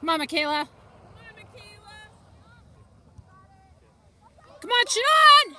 Come on, Michaela. Come on, Sean!